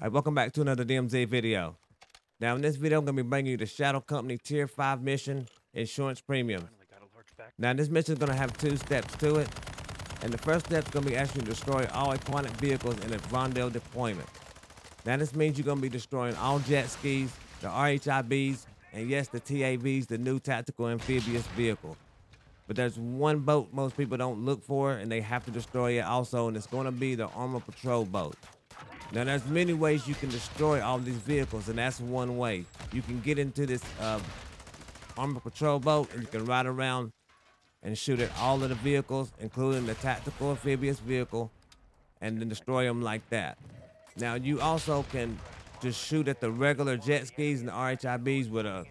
All right, welcome back to another DMZ video. Now in this video, I'm gonna be bringing you the Shadow Company Tier 5 mission, Insurance Premium. Now this mission is gonna have two steps to it. And the first step is gonna be actually destroy all aquatic vehicles in a Vondel deployment. Now this means you're gonna be destroying all jet skis, the RHIBs, and yes, the TAVs, the new tactical amphibious vehicle. But there's one boat most people don't look for, and they have to destroy it also, and it's gonna be the Armor Patrol boat. Now, there's many ways you can destroy all these vehicles, and that's one way. You can get into this uh, armor patrol boat, and you can ride around and shoot at all of the vehicles, including the tactical amphibious vehicle, and then destroy them like that. Now, you also can just shoot at the regular jet skis and the RHIBs with a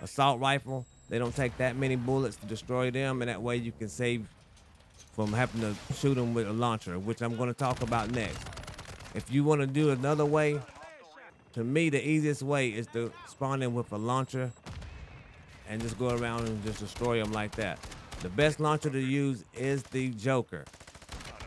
assault rifle. They don't take that many bullets to destroy them, and that way you can save from having to shoot them with a launcher, which I'm going to talk about next. If you want to do another way, to me, the easiest way is to spawn in with a launcher and just go around and just destroy them like that. The best launcher to use is the JOKR.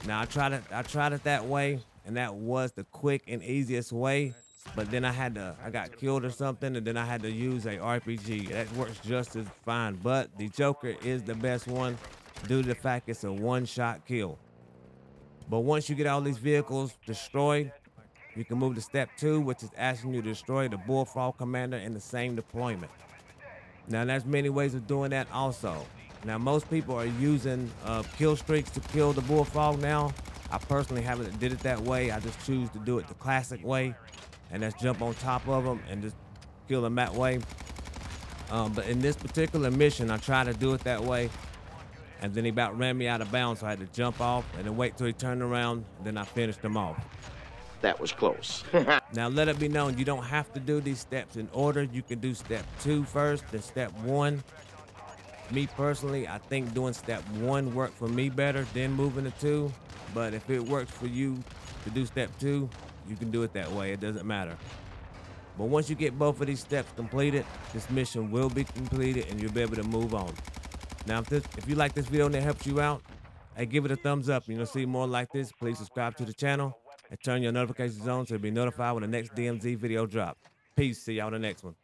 Now I tried it, I tried it that way, and that was the quick and easiest way. But then I had to, I got killed or something, and then I had to use a RPG. That works just as fine. But the JOKR is the best one due to the fact it's a one-shot kill. But once you get all these vehicles destroyed, you can move to step two, which is asking you to destroy the Bullfrog commander in the same deployment. Now, there's many ways of doing that also. Now, most people are using uh, kill streaks to kill the Bullfrog now. I personally haven't did it that way. I just choose to do it the classic way, and that's jump on top of them and just kill them that way. Um, but in this particular mission, I try to do it that way and then he about ran me out of bounds, so I had to jump off and then wait till he turned around. Then I finished him off. That was close. now let it be known, you don't have to do these steps in order. You can do step two first, then step one. Me personally, I think doing step one worked for me better than moving to two. But if it works for you to do step two, you can do it that way. It doesn't matter. But once you get both of these steps completed, this mission will be completed and you'll be able to move on. Now, if, this, if you like this video and it helps you out, hey, give it a thumbs up. You know, see more like this, please subscribe to the channel and turn your notifications on so you'll be notified when the next DMZ video drop. Peace. See y'all in the next one.